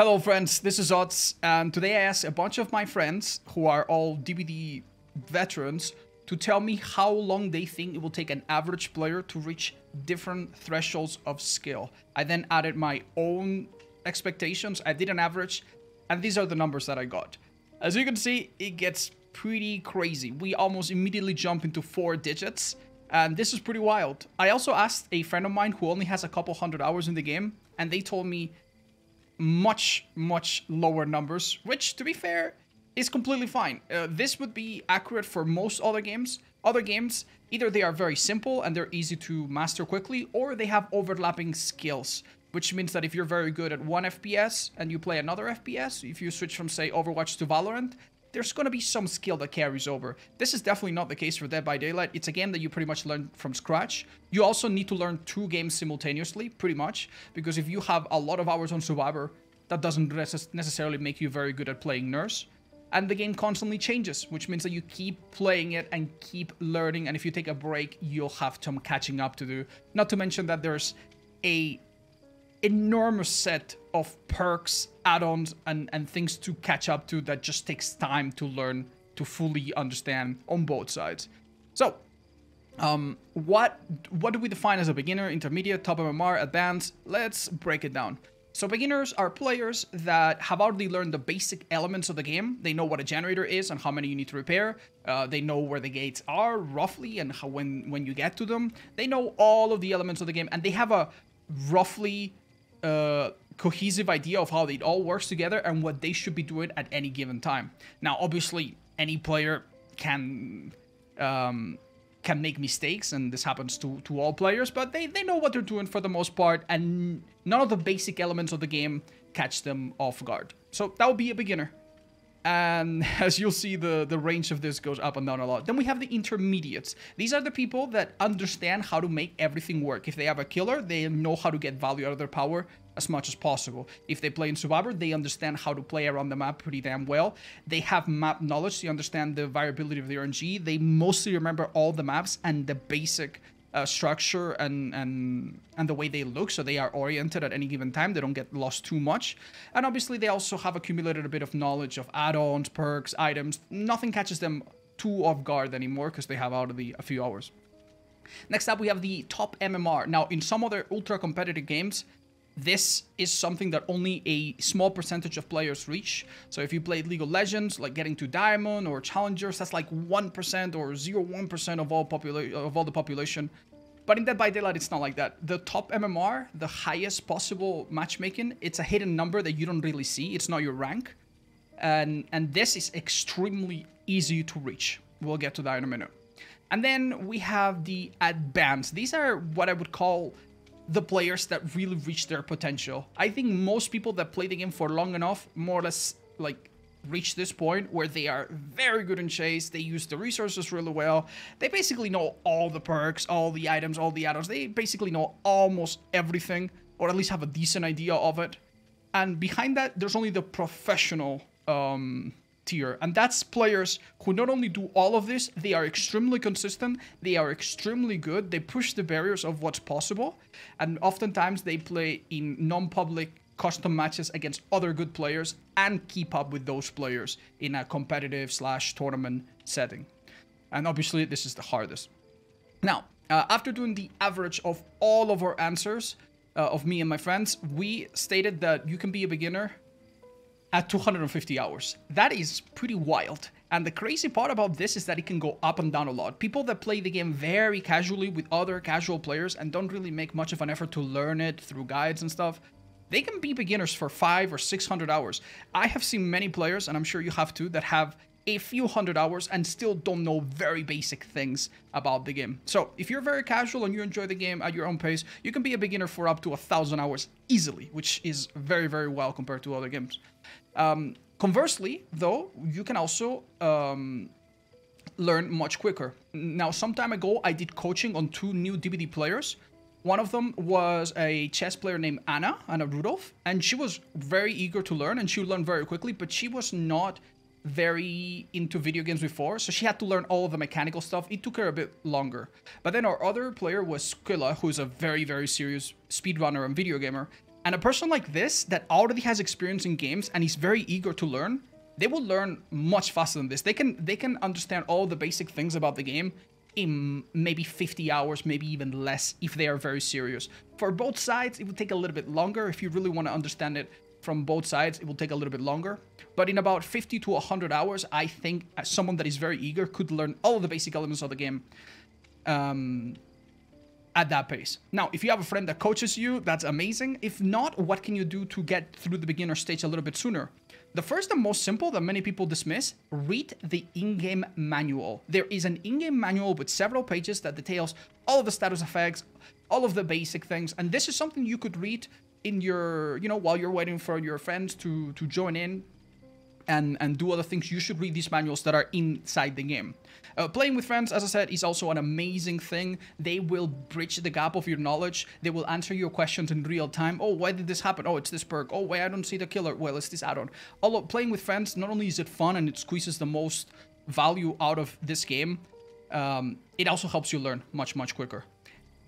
Hello friends, this is Otz, and today I asked a bunch of my friends, who are all DBD veterans, to tell me how long they think it will take an average player to reach different thresholds of skill. I then added my own expectations, I did an average, and these are the numbers that I got. As you can see, it gets pretty crazy. We almost immediately jump into four digits, and this is pretty wild. I also asked a friend of mine who only has a couple hundred hours in the game, and they told me much, much lower numbers, which, to be fair, is completely fine. Uh, this would be accurate for most other games. Other games, either they are very simple and they're easy to master quickly, or they have overlapping skills, which means that if you're very good at one FPS and you play another FPS, if you switch from, say, Overwatch to Valorant, there's going to be some skill that carries over. This is definitely not the case for Dead by Daylight. It's a game that you pretty much learn from scratch. You also need to learn two games simultaneously, pretty much, because if you have a lot of hours on Survivor, that doesn't necessarily make you very good at playing Nurse. And the game constantly changes, which means that you keep playing it and keep learning, and if you take a break, you'll have some catching up to do. Not to mention that there's a enormous set of perks, add-ons, and, and things to catch up to that just takes time to learn to fully understand on both sides. So, um, what what do we define as a beginner, intermediate, top MMR, advanced? Let's break it down. So beginners are players that have already learned the basic elements of the game. They know what a generator is and how many you need to repair. Uh, they know where the gates are roughly and how when when you get to them. They know all of the elements of the game and they have a roughly uh, cohesive idea of how it all works together and what they should be doing at any given time. Now, obviously, any player can um, can make mistakes, and this happens to, to all players, but they, they know what they're doing for the most part, and none of the basic elements of the game catch them off guard. So that would be a beginner and as you'll see the the range of this goes up and down a lot. Then we have the intermediates. These are the people that understand how to make everything work. If they have a killer they know how to get value out of their power as much as possible. If they play in survivor they understand how to play around the map pretty damn well. They have map knowledge they understand the variability of the rng they mostly remember all the maps and the basic uh, structure and and and the way they look. So they are oriented at any given time. They don't get lost too much. And obviously they also have accumulated a bit of knowledge of add-ons perks items. Nothing catches them too off guard anymore because they have already a few hours. Next up we have the top mmr now in some other ultra competitive games this is something that only a small percentage of players reach. So if you played League of Legends, like getting to Diamond or Challengers, that's like 1% or 0.1% of all of all the population. But in Dead by Daylight, it's not like that. The top MMR, the highest possible matchmaking, it's a hidden number that you don't really see. It's not your rank. And, and this is extremely easy to reach. We'll get to that in a minute. And then we have the advanced. These are what I would call the players that really reach their potential. I think most people that play the game for long enough, more or less, like, reach this point where they are very good in chase, they use the resources really well, they basically know all the perks, all the items, all the add-ons, they basically know almost everything, or at least have a decent idea of it. And behind that, there's only the professional um, tier. And that's players who not only do all of this, they are extremely consistent, they are extremely good, they push the barriers of what's possible, and oftentimes they play in non-public custom matches against other good players and keep up with those players in a competitive slash tournament setting. And obviously this is the hardest. Now, uh, after doing the average of all of our answers, uh, of me and my friends, we stated that you can be a beginner at 250 hours. That is pretty wild. And the crazy part about this is that it can go up and down a lot. People that play the game very casually with other casual players and don't really make much of an effort to learn it through guides and stuff, they can be beginners for five or 600 hours. I have seen many players, and I'm sure you have too, that have a few hundred hours and still don't know very basic things about the game. So if you're very casual and you enjoy the game at your own pace, you can be a beginner for up to a thousand hours easily, which is very, very well compared to other games. Um, conversely, though, you can also um, learn much quicker. Now, some time ago, I did coaching on two new DBD players. One of them was a chess player named Anna, Anna Rudolph, and she was very eager to learn and she learned very quickly, but she was not very into video games before, so she had to learn all of the mechanical stuff. It took her a bit longer. But then our other player was Squilla, who's a very, very serious speedrunner and video gamer. And a person like this that already has experience in games and is very eager to learn, they will learn much faster than this. They can they can understand all the basic things about the game in maybe 50 hours, maybe even less if they are very serious. For both sides, it will take a little bit longer. If you really want to understand it from both sides, it will take a little bit longer. But in about 50 to 100 hours, I think someone that is very eager could learn all the basic elements of the game um, at that pace. Now, if you have a friend that coaches you, that's amazing. If not, what can you do to get through the beginner stage a little bit sooner? The first and most simple that many people dismiss, read the in-game manual. There is an in-game manual with several pages that details all of the status effects, all of the basic things, and this is something you could read in your, you know, while you're waiting for your friends to, to join in and, and do other things, you should read these manuals that are inside the game. Uh, playing with friends, as I said, is also an amazing thing. They will bridge the gap of your knowledge. They will answer your questions in real time. Oh, why did this happen? Oh, it's this perk. Oh, wait, I don't see the killer. Well, it's this add-on. Although playing with friends, not only is it fun and it squeezes the most value out of this game, um, it also helps you learn much, much quicker.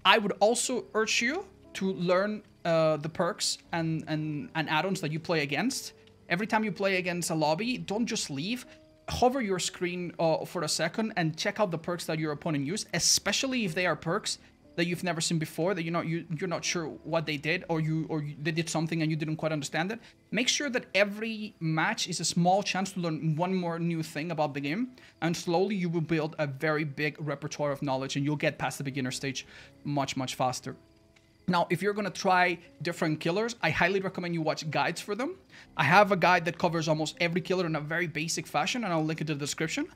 I would also urge you to learn uh, the perks and, and, and add-ons that you play against. Every time you play against a lobby, don't just leave. Hover your screen uh, for a second and check out the perks that your opponent used, especially if they are perks that you've never seen before that you're not you, you're not sure what they did or you or you, they did something and you didn't quite understand it make sure that every match is a small chance to learn one more new thing about the game and slowly you will build a very big repertoire of knowledge and you'll get past the beginner stage much much faster now, if you're going to try different killers, I highly recommend you watch guides for them. I have a guide that covers almost every killer in a very basic fashion, and I'll link it in the description.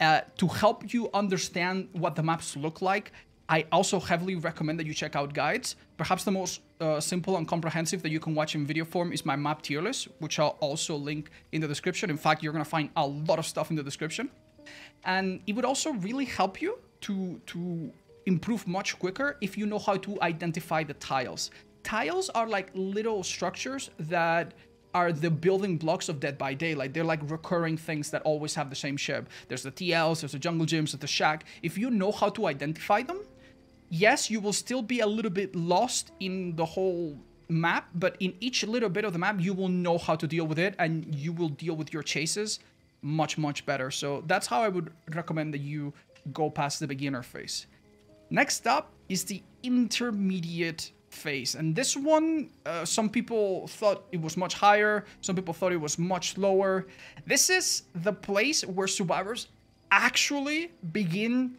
Uh, to help you understand what the maps look like, I also heavily recommend that you check out guides. Perhaps the most uh, simple and comprehensive that you can watch in video form is my map tier list, which I'll also link in the description. In fact, you're going to find a lot of stuff in the description. And it would also really help you to, to improve much quicker if you know how to identify the tiles. Tiles are like little structures that are the building blocks of Dead by Daylight. They're like recurring things that always have the same shape. There's the TLs, there's the jungle gyms, there's the shack. If you know how to identify them, yes, you will still be a little bit lost in the whole map, but in each little bit of the map, you will know how to deal with it and you will deal with your chases much, much better. So that's how I would recommend that you go past the beginner phase. Next up is the intermediate phase. And this one, uh, some people thought it was much higher. Some people thought it was much lower. This is the place where survivors actually begin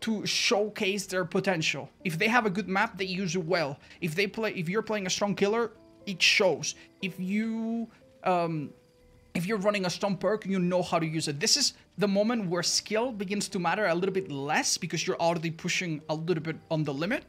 to showcase their potential. If they have a good map, they use it well. If they play, if you're playing a strong killer, it shows. If you um, if you're running a strong perk, you know how to use it. This is the moment where skill begins to matter a little bit less because you're already pushing a little bit on the limit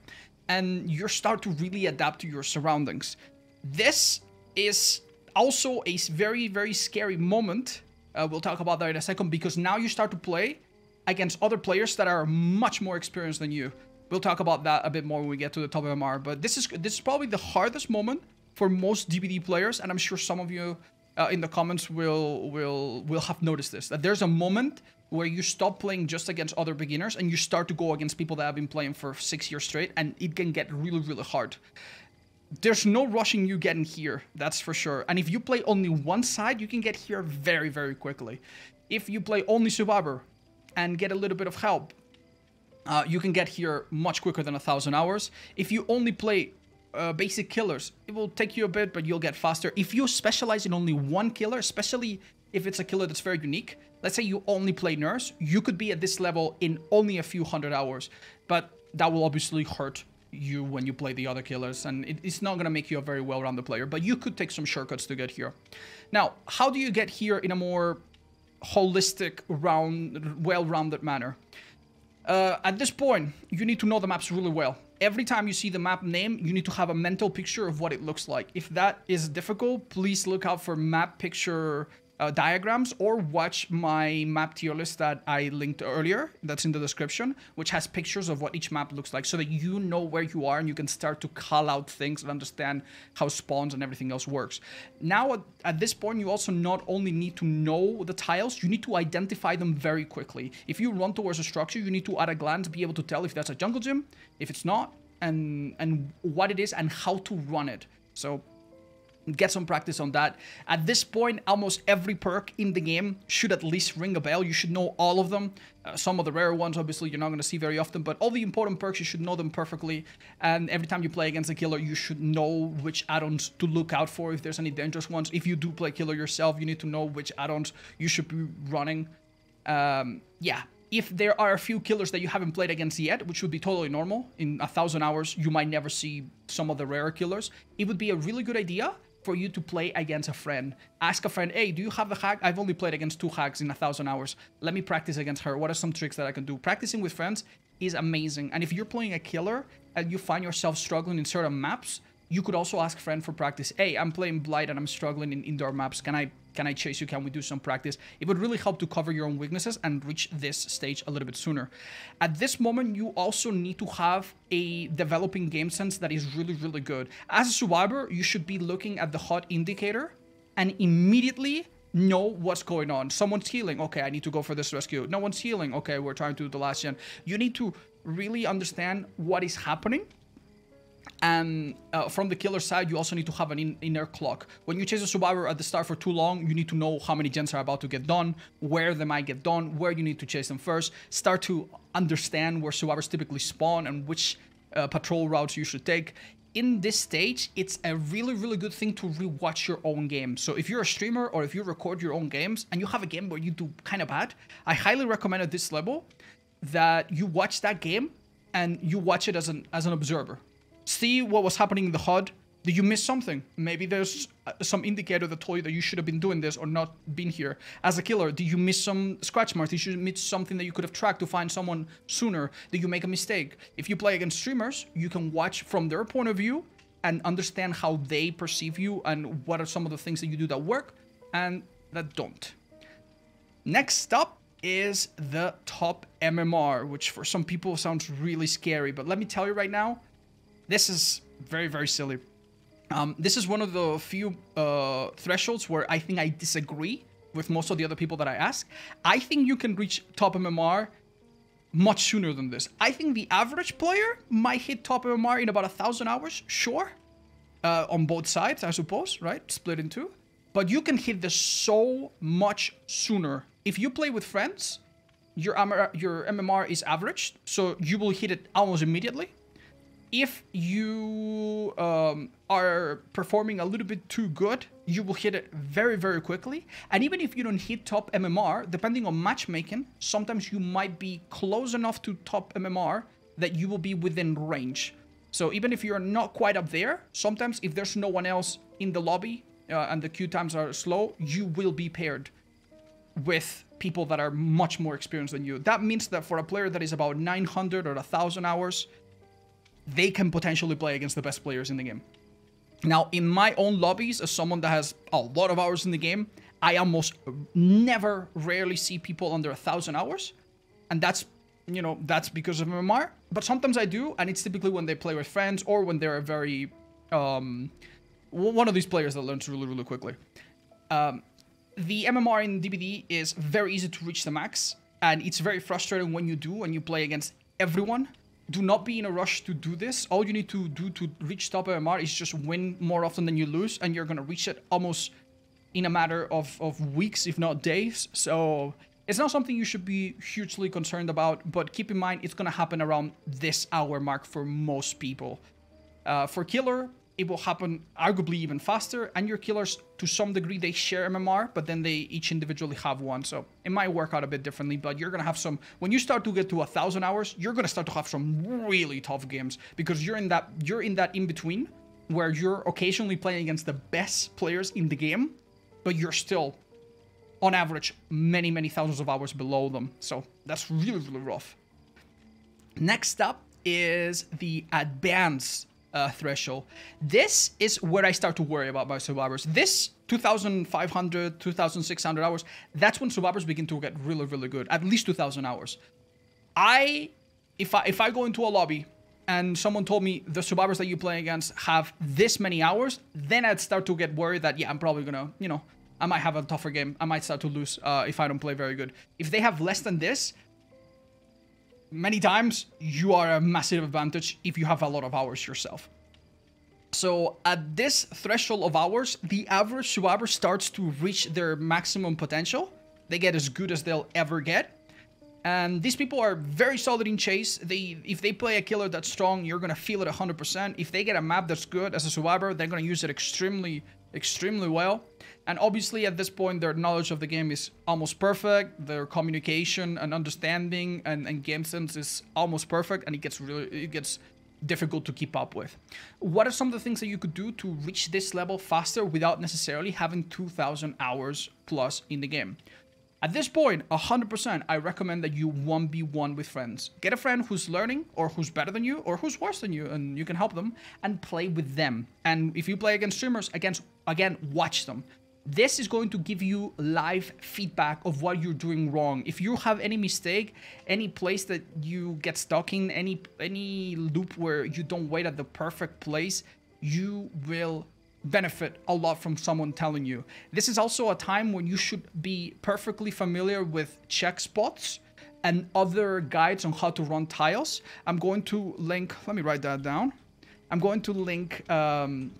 and you start to really adapt to your surroundings. This is also a very, very scary moment. Uh, we'll talk about that in a second because now you start to play against other players that are much more experienced than you. We'll talk about that a bit more when we get to the top MMR, but this is this is probably the hardest moment for most DBD players, and I'm sure some of you uh, in the comments will will will have noticed this that there's a moment where you stop playing just against other beginners and you start to go against people that have been playing for six years straight and it can get really really hard. There's no rushing you getting here that's for sure. And if you play only one side you can get here very very quickly. If you play only survivor and get a little bit of help uh, you can get here much quicker than a thousand hours. If you only play uh, basic killers. It will take you a bit, but you'll get faster. If you specialize in only one killer, especially if it's a killer that's very unique, let's say you only play nurse, you could be at this level in only a few hundred hours, but that will obviously hurt you when you play the other killers, and it, it's not going to make you a very well-rounded player, but you could take some shortcuts to get here. Now, how do you get here in a more holistic, round, well-rounded manner? Uh, at this point, you need to know the maps really well every time you see the map name, you need to have a mental picture of what it looks like. If that is difficult, please look out for map picture uh, diagrams or watch my map tier list that I linked earlier that's in the description, which has pictures of what each map looks like so that you know where you are and you can start to call out things and understand how spawns and everything else works. Now, at, at this point, you also not only need to know the tiles, you need to identify them very quickly. If you run towards a structure, you need to at a glance be able to tell if that's a jungle gym, if it's not, and, and what it is and how to run it. So get some practice on that. At this point, almost every perk in the game should at least ring a bell. You should know all of them. Uh, some of the rare ones, obviously, you're not going to see very often, but all the important perks, you should know them perfectly. And every time you play against a killer, you should know which add-ons to look out for if there's any dangerous ones. If you do play killer yourself, you need to know which add-ons you should be running. Um, yeah, if there are a few killers that you haven't played against yet, which would be totally normal, in a thousand hours, you might never see some of the rare killers, it would be a really good idea for you to play against a friend. Ask a friend, hey, do you have a hack? I've only played against two hacks in a thousand hours. Let me practice against her. What are some tricks that I can do? Practicing with friends is amazing. And if you're playing a killer and you find yourself struggling in certain maps, you could also ask friend for practice. Hey, I'm playing Blight and I'm struggling in indoor maps. Can I can I chase you? Can we do some practice? It would really help to cover your own weaknesses and reach this stage a little bit sooner. At this moment, you also need to have a developing game sense that is really, really good. As a survivor, you should be looking at the HUD indicator and immediately know what's going on. Someone's healing. Okay, I need to go for this rescue. No one's healing. Okay, we're trying to do the last gen. You need to really understand what is happening and uh, from the killer side, you also need to have an in inner clock. When you chase a survivor at the start for too long, you need to know how many gens are about to get done, where they might get done, where you need to chase them first. Start to understand where survivors typically spawn and which uh, patrol routes you should take. In this stage, it's a really, really good thing to rewatch your own game. So if you're a streamer or if you record your own games and you have a game where you do kind of bad, I highly recommend at this level that you watch that game and you watch it as an as an observer see what was happening in the HUD. Did you miss something? Maybe there's uh, some indicator that told you that you should have been doing this or not been here. As a killer, did you miss some scratch marks? Did you miss something that you could have tracked to find someone sooner? Did you make a mistake? If you play against streamers, you can watch from their point of view and understand how they perceive you and what are some of the things that you do that work and that don't. Next up is the top MMR, which for some people sounds really scary, but let me tell you right now, this is very, very silly. Um, this is one of the few uh, thresholds where I think I disagree with most of the other people that I ask. I think you can reach top MMR much sooner than this. I think the average player might hit top MMR in about a thousand hours, sure. Uh, on both sides, I suppose, right? Split in two. But you can hit this so much sooner. If you play with friends, your, your MMR is average, so you will hit it almost immediately if you um, are performing a little bit too good, you will hit it very, very quickly. And even if you don't hit top MMR, depending on matchmaking, sometimes you might be close enough to top MMR that you will be within range. So even if you're not quite up there, sometimes if there's no one else in the lobby uh, and the queue times are slow, you will be paired with people that are much more experienced than you. That means that for a player that is about 900 or 1000 hours, they can potentially play against the best players in the game. Now, in my own lobbies, as someone that has a lot of hours in the game, I almost never, rarely see people under a thousand hours. And that's, you know, that's because of MMR. But sometimes I do, and it's typically when they play with friends or when they're a very, um, one of these players that learns really, really quickly. Um, the MMR in DBD is very easy to reach the max, and it's very frustrating when you do and you play against everyone do not be in a rush to do this. All you need to do to reach top MMR is just win more often than you lose, and you're gonna reach it almost in a matter of, of weeks, if not days. So it's not something you should be hugely concerned about, but keep in mind it's gonna happen around this hour mark for most people. Uh, for Killer, it will happen arguably even faster. And your killers, to some degree, they share MMR, but then they each individually have one. So it might work out a bit differently, but you're going to have some, when you start to get to a thousand hours, you're going to start to have some really tough games because you're in that, you're in that in between where you're occasionally playing against the best players in the game, but you're still on average many, many thousands of hours below them. So that's really, really rough. Next up is the advanced uh, threshold. This is where I start to worry about my survivors. This 2,500, 2,600 hours, that's when survivors begin to get really, really good. At least 2,000 hours. I, if I, if I go into a lobby and someone told me the survivors that you play against have this many hours, then I'd start to get worried that, yeah, I'm probably gonna, you know, I might have a tougher game. I might start to lose uh, if I don't play very good. If they have less than this, many times you are a massive advantage if you have a lot of hours yourself. So at this threshold of hours, the average survivor starts to reach their maximum potential. They get as good as they'll ever get. And these people are very solid in chase. They, if they play a killer that's strong, you're gonna feel it 100%. If they get a map that's good as a survivor, they're gonna use it extremely, extremely well. And obviously, at this point, their knowledge of the game is almost perfect. Their communication and understanding and, and game sense is almost perfect, and it gets really, it gets difficult to keep up with. What are some of the things that you could do to reach this level faster without necessarily having 2,000 hours plus in the game? At this point, 100%, I recommend that you 1v1 with friends. Get a friend who's learning, or who's better than you, or who's worse than you, and you can help them, and play with them. And if you play against streamers, against again, watch them. This is going to give you live feedback of what you're doing wrong. If you have any mistake, any place that you get stuck in, any any loop where you don't wait at the perfect place, you will benefit a lot from someone telling you. This is also a time when you should be perfectly familiar with check spots and other guides on how to run tiles. I'm going to link, let me write that down. I'm going to link um,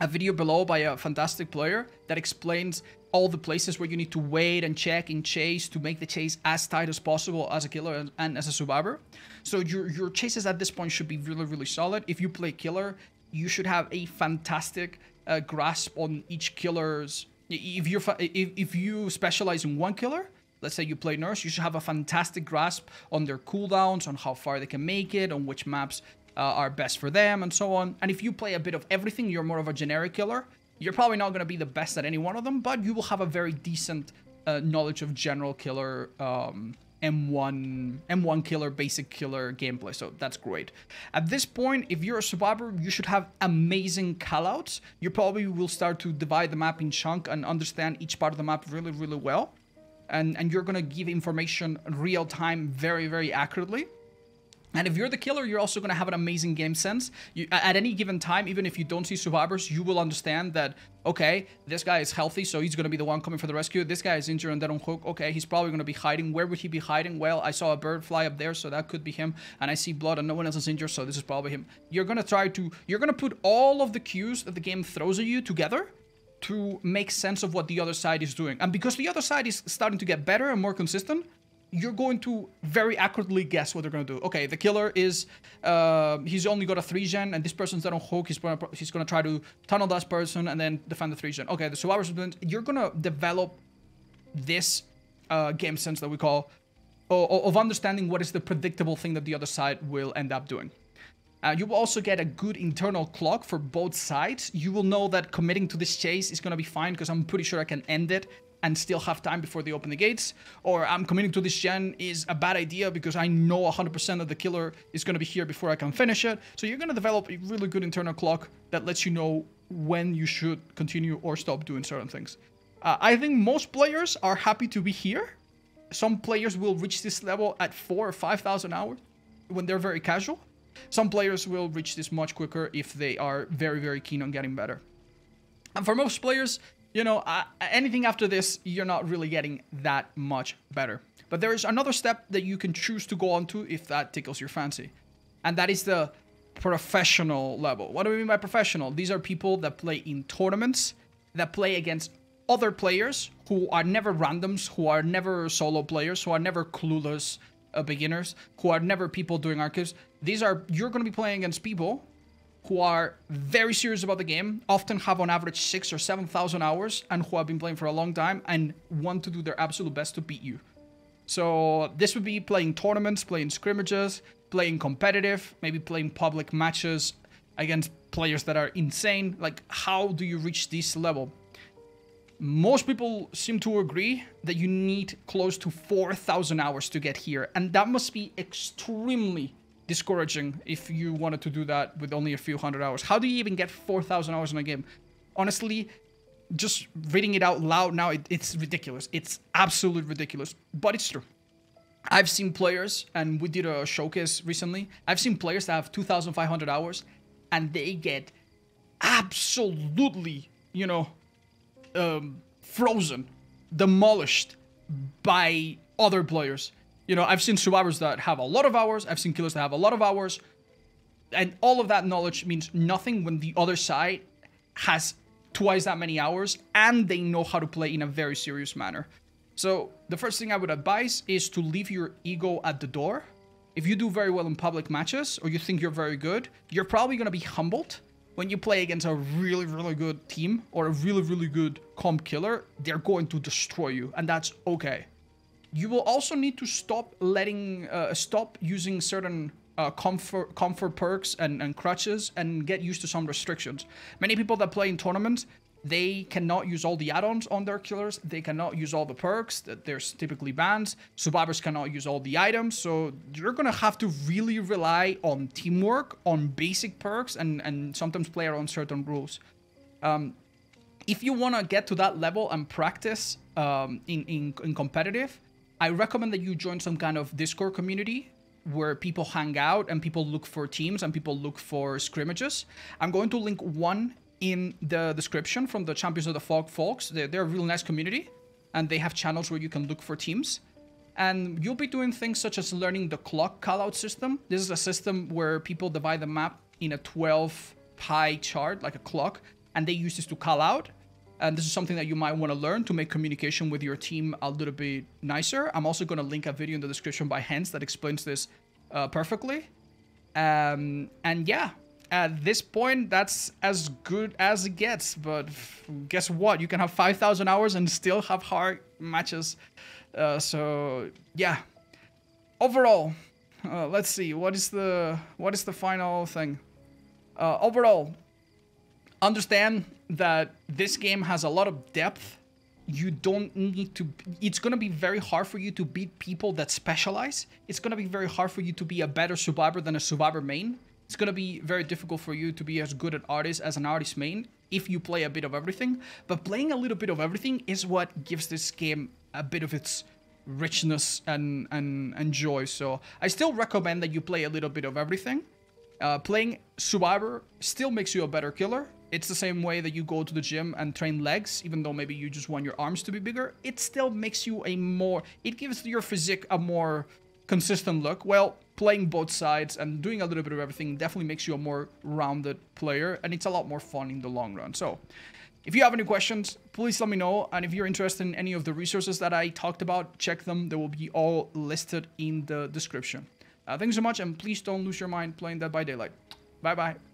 a video below by a fantastic player that explains all the places where you need to wait and check and chase to make the chase as tight as possible as a killer and, as a survivor. So your, your chases at this point should be really, really solid. If you play killer, you should have a fantastic uh, grasp on each killer's. If you if, if you specialize in one killer, let's say you play nurse, you should have a fantastic grasp on their cooldowns, on how far they can make it, on which maps uh, are best for them, and so on. And if you play a bit of everything, you're more of a generic killer. You're probably not going to be the best at any one of them, but you will have a very decent uh, knowledge of general killer um, M1 M1 killer, basic killer gameplay. So that's great. At this point, if you're a survivor, you should have amazing callouts. You probably will start to divide the map in chunk and understand each part of the map really, really well. And, and you're going to give information real time very, very accurately. And if you're the killer, you're also going to have an amazing game sense. You, at any given time, even if you don't see survivors, you will understand that, okay, this guy is healthy, so he's going to be the one coming for the rescue. This guy is injured and dead on hook. Okay, he's probably going to be hiding. Where would he be hiding? Well, I saw a bird fly up there, so that could be him. And I see blood and no one else is injured, so this is probably him. You're going to try to, you're going to put all of the cues that the game throws at you together to make sense of what the other side is doing. And because the other side is starting to get better and more consistent, you're going to very accurately guess what they're going to do. Okay, the killer is, uh, he's only got a 3 gen, and this person's on hook. He's gonna, he's gonna try to tunnel that person and then defend the 3 gen. Okay, the survivors, you're gonna develop this uh, game sense that we call of understanding what is the predictable thing that the other side will end up doing. Uh, you will also get a good internal clock for both sides. You will know that committing to this chase is going to be fine because I'm pretty sure I can end it and still have time before they open the gates, or I'm committing to this gen is a bad idea because I know 100% of the killer is going to be here before I can finish it. So you're going to develop a really good internal clock that lets you know when you should continue or stop doing certain things. Uh, I think most players are happy to be here. Some players will reach this level at four or 5,000 hours when they're very casual. Some players will reach this much quicker if they are very, very keen on getting better. And for most players, you know, uh, anything after this, you're not really getting that much better. But there is another step that you can choose to go on to if that tickles your fancy. And that is the professional level. What do we mean by professional? These are people that play in tournaments, that play against other players who are never randoms, who are never solo players, who are never clueless uh, beginners, who are never people doing archives. These are, you're going to be playing against people who are very serious about the game, often have on average six or 7,000 hours, and who have been playing for a long time and want to do their absolute best to beat you. So this would be playing tournaments, playing scrimmages, playing competitive, maybe playing public matches against players that are insane. Like, how do you reach this level? Most people seem to agree that you need close to 4,000 hours to get here, and that must be extremely discouraging if you wanted to do that with only a few hundred hours. How do you even get 4,000 hours in a game? Honestly, just reading it out loud now, it, it's ridiculous. It's absolutely ridiculous, but it's true. I've seen players, and we did a showcase recently. I've seen players that have 2,500 hours, and they get absolutely, you know, um, frozen, demolished by other players. You know, I've seen survivors that have a lot of hours. I've seen killers that have a lot of hours. and all of that knowledge means nothing when the other side has twice that many hours and they know how to play in a very serious manner. So the first thing I would advise is to leave your ego at the door. If you do very well in public matches or you think you're very good, you're probably going to be humbled when you play against a really, really good team or a really, really good comp killer. They're going to destroy you and that's okay. You will also need to stop letting, uh, stop using certain uh, comfort comfort perks and, and crutches and get used to some restrictions. Many people that play in tournaments, they cannot use all the add-ons on their killers. They cannot use all the perks. That There's typically bans. Survivors cannot use all the items. So you're going to have to really rely on teamwork, on basic perks, and, and sometimes play around certain rules. Um, if you want to get to that level and practice um, in, in, in competitive, I recommend that you join some kind of Discord community where people hang out and people look for teams and people look for scrimmages. I'm going to link one in the description from the Champions of the Fog folks. They're, they're a real nice community and they have channels where you can look for teams. And you'll be doing things such as learning the clock callout system. This is a system where people divide the map in a 12 pie chart, like a clock, and they use this to call out. And this is something that you might want to learn to make communication with your team a little bit nicer. I'm also going to link a video in the description by Hens that explains this uh, perfectly. Um, and yeah, at this point, that's as good as it gets. But guess what? You can have 5,000 hours and still have hard matches. Uh, so yeah. Overall, uh, let's see. What is the what is the final thing? Uh, overall, understand that this game has a lot of depth. You don't need to... It's going to be very hard for you to beat people that specialize. It's going to be very hard for you to be a better survivor than a survivor main. It's going to be very difficult for you to be as good an artist as an artist main if you play a bit of everything. But playing a little bit of everything is what gives this game a bit of its richness and, and, and joy. So I still recommend that you play a little bit of everything. Uh, playing Survivor still makes you a better killer. It's the same way that you go to the gym and train legs, even though maybe you just want your arms to be bigger. It still makes you a more... It gives your physique a more consistent look. Well, playing both sides and doing a little bit of everything definitely makes you a more rounded player, and it's a lot more fun in the long run. So, if you have any questions, please let me know. And if you're interested in any of the resources that I talked about, check them. They will be all listed in the description. Uh, thanks so much, and please don't lose your mind playing Dead by Daylight. Bye-bye.